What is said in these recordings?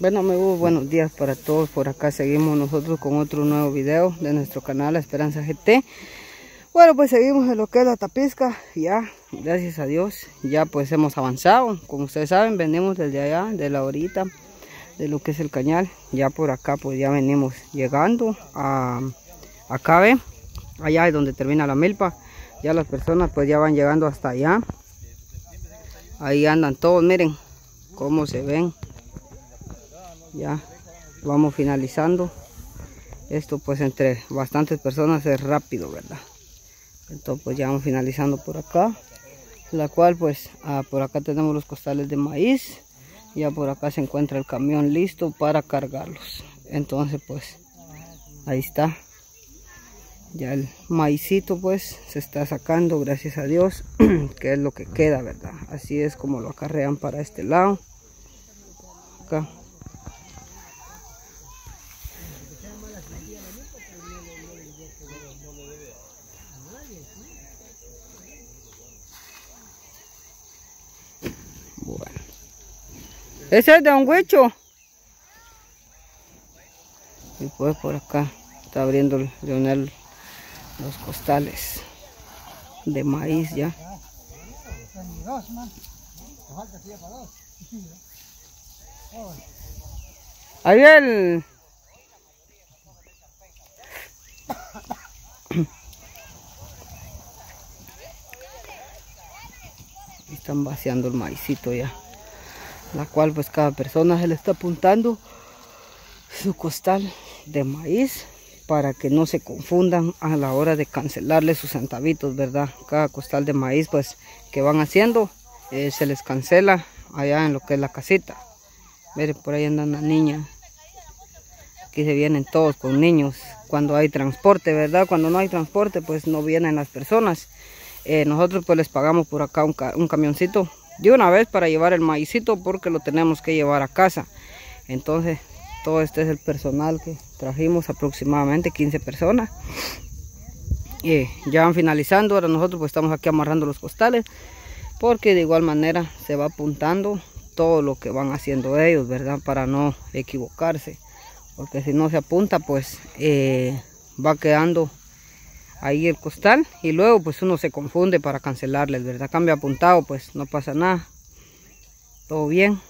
Bueno amigos, buenos días para todos. Por acá seguimos nosotros con otro nuevo video de nuestro canal Esperanza GT. Bueno, pues seguimos en lo que es la tapisca. Ya, gracias a Dios, ya pues hemos avanzado. Como ustedes saben, venimos desde allá, de la horita, de lo que es el cañal. Ya por acá pues ya venimos llegando a acá, ve, allá es donde termina la milpa. Ya las personas pues ya van llegando hasta allá. Ahí andan todos, miren cómo se ven ya vamos finalizando. Esto pues entre bastantes personas es rápido verdad entonces pues ya vamos finalizando por acá. La cual pues ah, por acá tenemos los costales de maíz. Ya por acá se encuentra el camión listo para cargarlos. Entonces pues ahí está. Ya el maicito pues se está sacando gracias a Dios que es lo que queda verdad así es como lo acarrean para este lado. Acá Ese es de un huecho. Y pues por acá está abriendo Leonel los costales de maíz ya. Ahí el... Están vaciando el maicito ya la cual pues cada persona se le está apuntando su costal de maíz para que no se confundan a la hora de cancelarle sus centavitos, ¿verdad? Cada costal de maíz pues que van haciendo eh, se les cancela allá en lo que es la casita. Miren, por ahí andan las niñas. Aquí se vienen todos con niños cuando hay transporte, ¿verdad? Cuando no hay transporte pues no vienen las personas. Eh, nosotros pues les pagamos por acá un, un camioncito de una vez para llevar el maicito porque lo tenemos que llevar a casa. Entonces, todo este es el personal que trajimos, aproximadamente 15 personas. Y ya van finalizando, ahora nosotros pues estamos aquí amarrando los costales porque de igual manera se va apuntando todo lo que van haciendo ellos, ¿verdad? Para no equivocarse, porque si no se apunta pues eh, va quedando ahí el costal y luego pues uno se confunde para cancelarles, ¿verdad? Cambio apuntado, pues no pasa nada. Todo bien.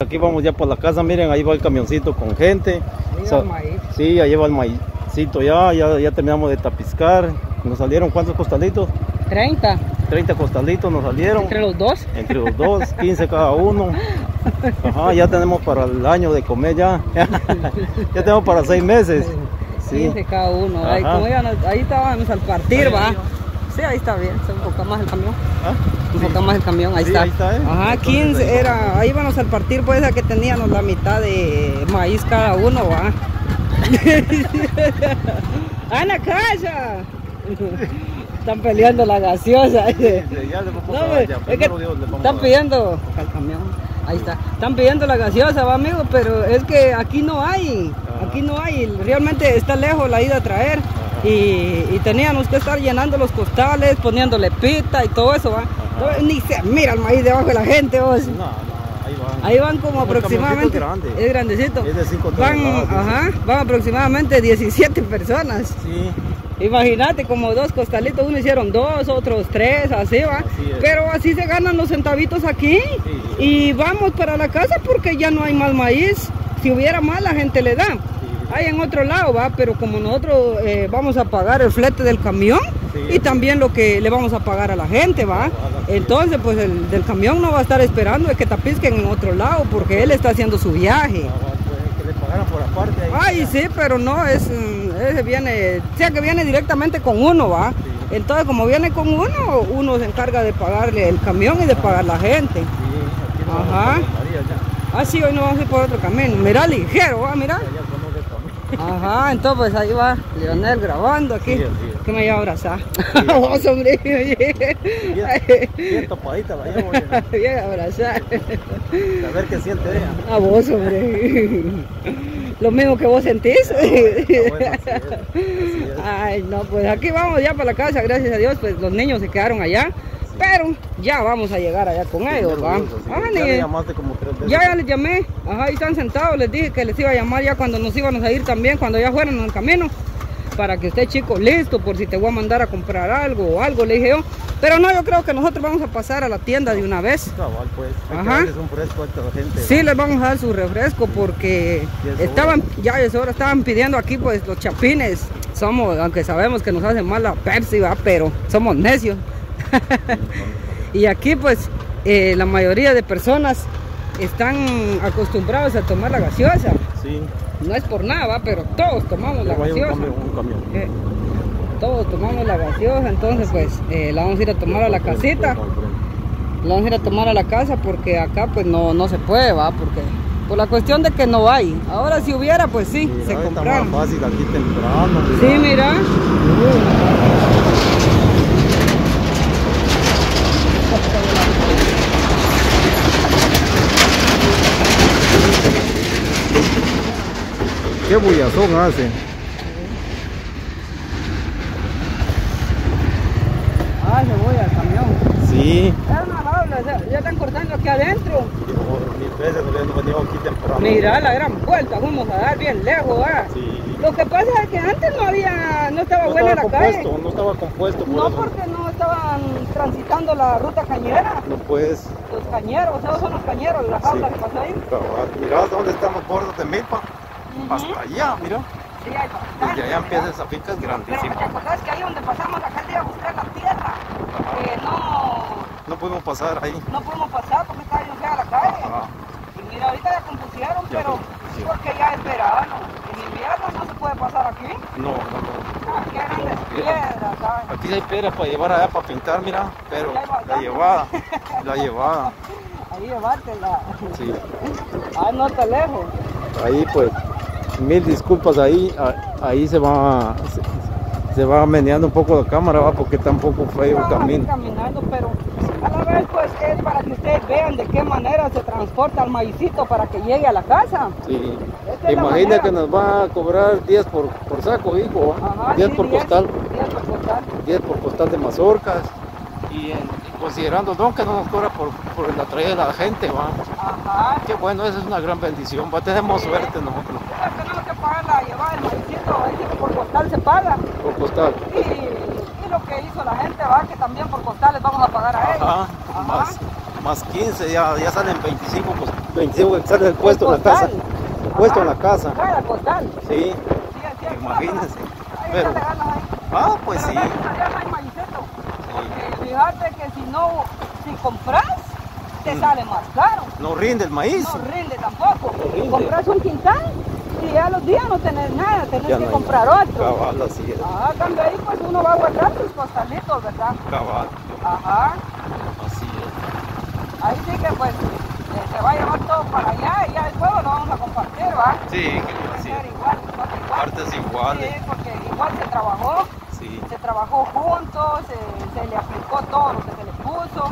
Aquí vamos ya por la casa, miren, ahí va el camioncito con gente. Ahí va el maíz. Sí, ahí va el maízito ya, ya, ya terminamos de tapiscar. Nos salieron cuántos costalitos? 30. 30 costalitos nos salieron. ¿Entre los dos? Entre los dos, 15 cada uno. Ajá, ya tenemos para el año de comer ya. ya tenemos para seis meses. Sí. cada uno. Ahí, como ahí estábamos al partir, va. Sí, ahí está bien, se enfoca más el camión. ¿Ah? Enfoca más el camión, ahí está. Ahí está ¿eh? Ajá, 15 ahí era, ahí íbamos al partir, pues a que teníamos la mitad de maíz cada uno, va. ¡Ana, calla! Están peleando la gaseosa. Sí, ya le no, allá, es que están pidiendo al camión. Ahí está. Están pidiendo la gaseosa, va amigo, pero es que aquí no hay. Aquí no hay, realmente está lejos la ida a traer. Y, teníamos que estar llenando los costales, poniéndole pita y todo eso, ¿va? ni se mira el maíz debajo de la gente, vos. No, no, ahí van. Ahí van como, aproximadamente. Es, grandecito. Es de 5 van, ajá, van aproximadamente 17 personas. Sí. Imagínate, como dos costalitos, uno hicieron dos, otros tres, así va. Pero así se ganan los centavitos aquí. Y vamos para la casa porque ya no hay más maíz. Si hubiera más, la gente le da. Hay en otro lado, va, pero como nosotros eh, vamos a pagar el flete del camión y también lo que le vamos a pagar a la gente, va. Entonces, pues el del camión no va a estar esperando es que tapisquen en otro lado porque él está haciendo su viaje. Que le pagaran por aparte. Ay, sí, pero no, es, mm, ese viene, sea que viene directamente con uno, va. Entonces, como viene con uno, uno se encarga de pagarle el camión y de pagar la gente. Ajá. Ah, sí, hoy no vamos a ir por otro camino. Mira, ligero, va, mira. Ajá, entonces pues ahí va Leonel grabando aquí. que me lleva a abrazar. Vos, hombre. Bien, topadita, vaya, Bien abrazar. A ver qué siente ella. A vos, hombre. Lo mismo que vos sentís. Ah, Ay, no, pues aquí vamos ya para la casa, gracias a Dios, pues los niños se quedaron allá Pero ya vamos a llegar allá con ellos, ¿va? sí. Ah, Ya ni- le llamaste como tres veces. ya, ya les llamé, ajá, ahí están sentados, les dije que les iba a llamar ya cuando nos íbamos a ir también, cuando ya fueran en el camino, para que esté chico listo, por si te voy a mandar a comprar algo o algo, le dije yo. Pero no, yo creo que nosotros vamos a pasar a la tienda de una vez. Cabal, pues. Hay que Ajá. darles un fresco a esta gente. Sí, les vamos a dar su refresco porque Ya es estaban, ya es hora, estaban pidiendo aquí pues los chapines. Somos, aunque sabemos que nos hace mal la Pepsi, ¿va? pero somos necios. y aquí pues eh, la mayoría de personas están acostumbrados a tomar la gaseosa. Sí. No es por nada, ¿va? pero todos tomamos la un gaseosa. camión, un camión. Eh, todos tomamos la gaseosa, entonces pues eh, la vamos a ir a tomar a la casita. La vamos a ir a tomar a la casa porque acá pues no, no se puede, va, porque por la cuestión de que no hay. Ahora si hubiera pues sí, Mira, se más fácil aquí temprano. Sí, mira. Qué bullazón hace. Ah, se voy al camión. Sí. Es una jaula, ya, ya están cortando aquí adentro. Mil veces hubiera venido aquí temprano. Mira la gran vuelta, fuimos a dar bien lejos. Sí. Lo que pasa es que antes no había, no estaba No buena estaba la calle. compuesto, no estaba compuesto por No eso. porque no estaban transitando la ruta cañera. No puedes. Los cañeros, esos son los cañeros, la jaula Sí. que pasó ahí. Mira dónde estamos bordos de milpa. Hasta allá, mira. Sí, Desde allá empieza esa finca es Pero grandísima. te acordás que ahí donde pasamos acá el día a buscar la tierra, que no, No pudimos pasar ahí. no pudimos pasar porque estaba bien fea la calle. Ajá. Y mira, ahorita ya compusieron, Ya pero compusieron. porque ya es verano. En invierno no se puede pasar aquí. No, no, no. Aquí hay grandes piedras, ¿sabes? Aquí hay piedras para llevar allá para pintar, mira. Pero la llevada. La llevada. Ahí llevártela. Sí. Ah, no está lejos. Ahí pues, mil disculpas ahí, ahí se va, se, se va meneando un poco la cámara, va, porque está un poco feo el camino. caminando, pero a la vez pues es para que ustedes vean de qué manera se transporta el maicito para que llegue a la casa. Sí. Esta Imagina que nos va a cobrar 10 por, por saco, hijo. Ajá, 10 sí, por 10, costal, 10 por costal. 10 por costal de mazorcas. Y en- considerando no que no nos cobra por, por la traída de la gente, va. Ajá. Qué bueno, esa es una gran bendición, va. Tenemos suerte nosotros, Ya tenemos que pagar del maicito, ahí sí que por costal se paga. por costal. Y, y lo que hizo la gente va que también por costal les vamos a pagar a ellos. Ajá, Ajá. más, más 15, ya, ya salen 25, pues, 25 que sale el puesto en la casa. El puesto en la casa. Cada costal. Sí, Sí, cierto. imagínense. Ahí Pero, ahí. ah, pues Pero sí. hay maicito. Porque fíjate que si no, si compras, te Mm. sale más caro. No rinde el maíz. No rinde tampoco. No rinde. Compras un quintal y ya a los días no tenés nada, tenés Ya que no comprar otro. Cabal, así es. Ah, cambio ahí pues uno va a guardar sus costalitos, ¿verdad? Cabal, Ajá. así es. Ahí sí que pues eh, se va a llevar todo para allá y ya después lo vamos a compartir, ¿va? Sí, que es. igual, igual. Partes iguales. Sí, porque igual se trabajó, Sí, se trabajó juntos, se, se le aplicó todo lo que se le puso.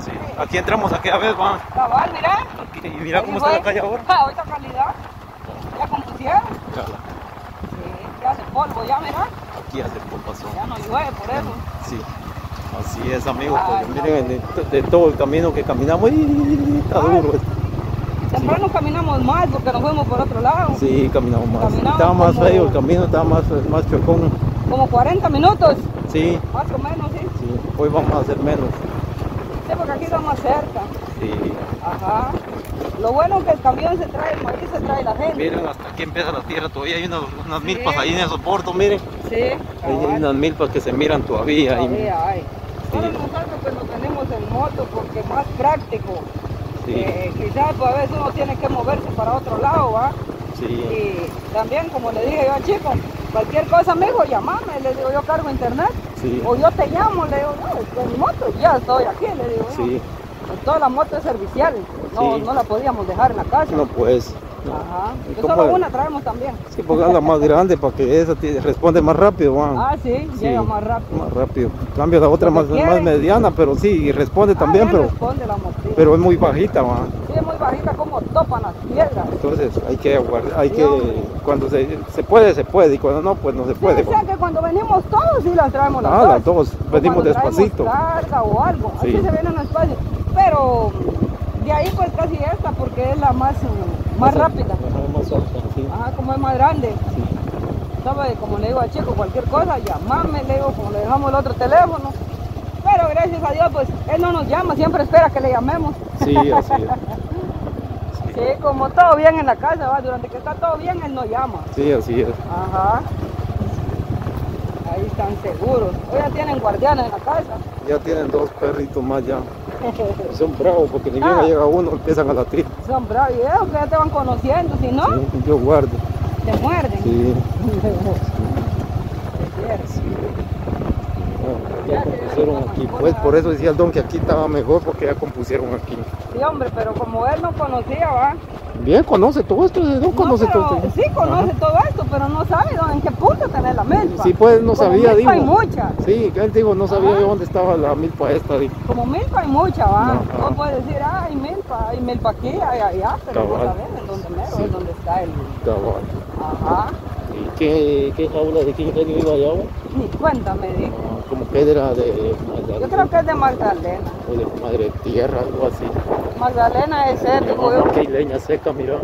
sí. Aquí entramos aquella vez, va. Cabal, mira. Aquí, y mira Ahí cómo fue. está la calle ahora. Ah, ahorita calidad. Ya compusieron. Cala, Sí, ya hace polvo, ya mira. Aquí hace pasó. Ya no llueve por eso. Sí. Así es, amigos. Pues, no, miren, de, de todo el camino que caminamos, ¡ih! está duro. Temprano caminamos más porque nos fuimos por otro lado. Sí, caminamos más. Caminamos estaba más como- feo el camino, estaba más, más chocón. Como 40 minutos, Sí, más o menos, sí. sí. Hoy vamos a hacer menos. Porque aquí está más cerca. Sí. Ajá. Lo bueno es que el camión se trae el maíz, se trae la gente. Miren, hasta aquí empieza la tierra, todavía hay unas, unas Sí. milpas ahí en esos bordos, miren. Sí, hay cabal. unas milpas que se miran todavía. Todavía hay. Sí. Nosotros pues lo tenemos en moto porque es más práctico. Sí, Eh, quizás pues, a veces uno tiene que moverse para otro lado, ¿va? sí, Y también, como le dije yo al chico, cualquier cosa, amigo, llamame, le digo yo cargo internet. Sí, O yo te llamo, le digo, no, en mi moto, ya estoy aquí, le digo yo. sí. Toda la moto es servicial, no, Sí. no la podíamos dejar en la casa. No pues, Ajá. ¿Y Que cómo solo una traemos también. Sí, porque es la más grande para que esa responde más rápido, va. Ah, sí, Sí, llega más rápido. Más rápido. En cambio la otra más, más mediana, pero sí, y responde Ah, también, pero, responde la pero es muy bajita, va. Sí, es muy bajita como topan las piedras. Entonces hay que aguardar, hay Sí, que, cuando se, se puede, se puede, y cuando no, pues no se puede. Sí, o sea que cuando venimos todos sí las traemos las Ah, dos. las dos, O venimos despacito. carga o algo, así Sí. se vienen despacio. Pero de ahí pues casi esta porque es la más, más rápida. Más sí. Ajá, como es más grande. ¿Sabe? Como le digo al chico, cualquier cosa, llamame, le digo, como le dejamos el otro teléfono. Pero gracias a Dios, pues él no nos llama, siempre espera que le llamemos. Sí, así es. Sí, como todo bien en la casa, ¿va? durante que está todo bien, él no llama. Sí, así es. Ajá. Ahí están seguros. Hoy ya tienen guardianes en la casa. Ya tienen dos perritos más ya. Son bravos porque ni bien Ah. llega uno, empiezan a latir. Son bravos y que ya te van conociendo, si no, Sí, yo guardo. te muerden. Sí. Cierto. Ya compusieron aquí. Pues por eso decía el don que aquí estaba mejor porque ya compusieron aquí. Sí, hombre, pero como él no conocía, va. Bien, conoce todo esto, don conoce no, pero todo esto. Sí, conoce todo esto, pero no sabe dónde, en qué punto tener la milpa. Sí, pues no Como sabía, milpa hay digo. muchas. Sí, él dijo, no sabía Ajá. dónde estaba la milpa esta. dijo. Como milpa hay mucha, va. Ajá. No puedes decir, ah, hay milpa, hay milpa aquí, hay allá, pero Cabal. no sabes en dónde mero Sí. es donde está el. Cabal. Ajá. ¿Y qué, qué jaula de quién genio iba allá? Ni cuéntame, dijo. Ah, Como que era de Yo creo que es de Magdalena. o de madre tierra, algo así. Magdalena es digo yo. Aquí hay leña seca, mira.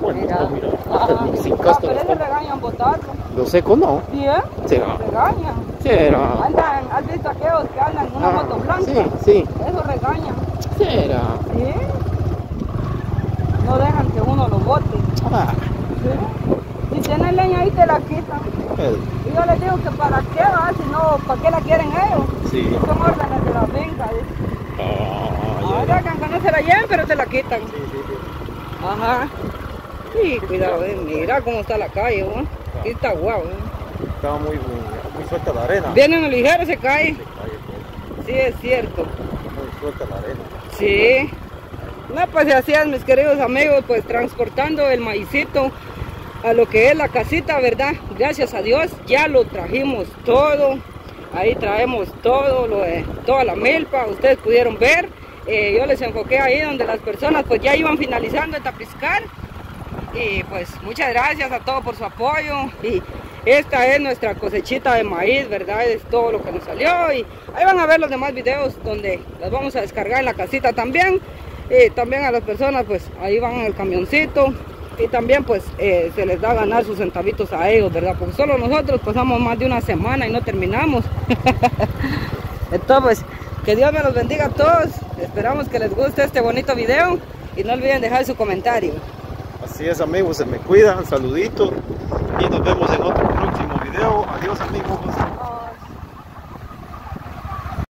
Bueno, Mira. mira. Ajá. Sin Ah, pero está. regañan botarlo. Lo seco no. Bien, Será. regañan. Será. Andan, ¿has visto aquellos que andan en una Ah, moto blanca? Sí, sí. Eso regañan. Será. ¿Sí? No dejan que uno lo bote. Ah, ¿Sí? Si tienes leña ahí te la quitan. el- Y yo les digo que para qué va, si no, ¿para qué la quieren ellos? sí. Son órdenes de la finca. ¿sí? Ah, Ahora que no se la lleven, pero te la quitan. Ajá. Sí, cuidado, eh. mira cómo está la calle, ¿no? Aquí está guau. ¿eh? Estaba muy, muy suelta la arena. Viene en el ligero, se cae. Se cae, pues. Sí, es cierto. Muy suelta la arena. Sí. No, pues así es, mis queridos amigos, pues transportando el maicito a lo que es la casita, ¿verdad? Gracias a Dios ya lo trajimos todo. Ahí traemos todo, lo de, toda la milpa, ustedes pudieron ver. Eh, yo les enfoqué ahí donde las personas pues ya iban finalizando de tapizcar. Y pues muchas gracias a todos por su apoyo. Y esta es nuestra cosechita de maíz, ¿verdad? Es todo lo que nos salió. Y ahí van a ver los demás videos donde las vamos a descargar en la casita también. Y también a las personas, pues ahí van en el camioncito. Y también pues eh, se les da a ganar sus centavitos a ellos, ¿verdad? Porque solo nosotros pasamos más de una semana y no terminamos. Entonces, que Dios me los bendiga a todos. Esperamos que les guste este bonito video. Y no olviden dejar su comentario. Así es amigos, se me cuidan, saluditos y nos vemos en otro próximo video. Adiós amigos.